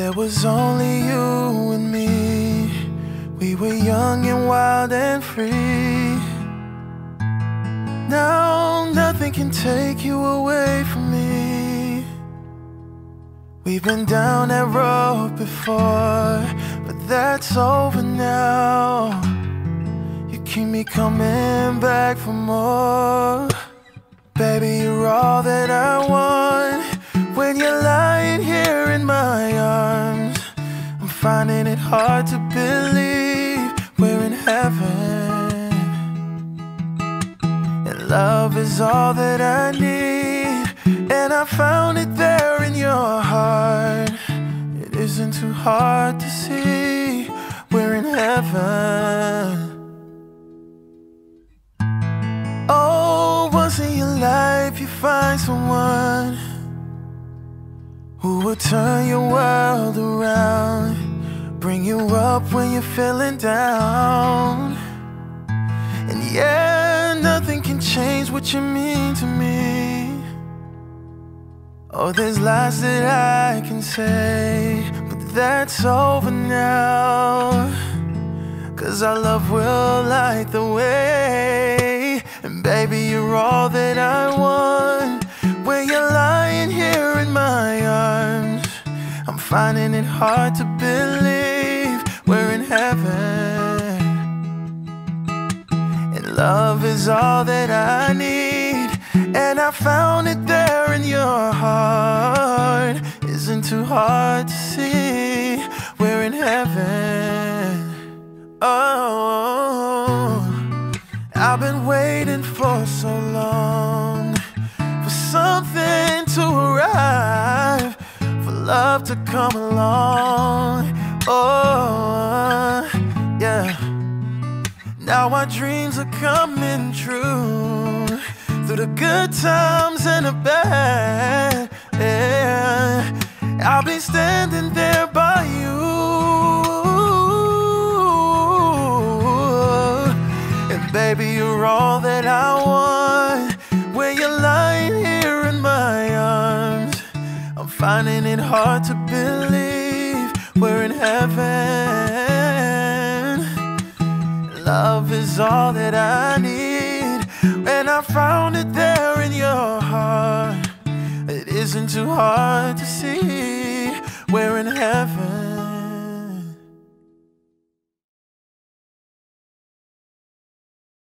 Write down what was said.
There was only you and me. We were young and wild and free. Now nothing can take you away from me. We've been down that road before, but that's over now. You keep me coming back for more. Baby, you're all that I want. Hard to believe we're in heaven. And love is all that I need. And I found it there in your heart. It isn't too hard to see we're in heaven. Oh, once in your life you find someone who will turn your world around, up when you're feeling down. And yeah, nothing can change what you mean to me. Oh, there's lots that I can say, but that's over now. Cause our love will light the way. And baby, you're all that I want. When you're lying here in my arms, I'm finding it hard to believe heaven. And love is all that I need. And I found it there in your heart. Isn't too hard to see. We're in heaven. Oh, I've been waiting for so long for something to arrive, for love to come along. Oh, Now our dreams are coming true through the good times and the bad. Yeah, I'll be standing there by you. And baby, you're all that I want. When you're lying here in my arms, I'm finding it hard to believe we're in heaven. Love is all that I need, and I found it there in your heart. It isn't too hard to see we're in heaven.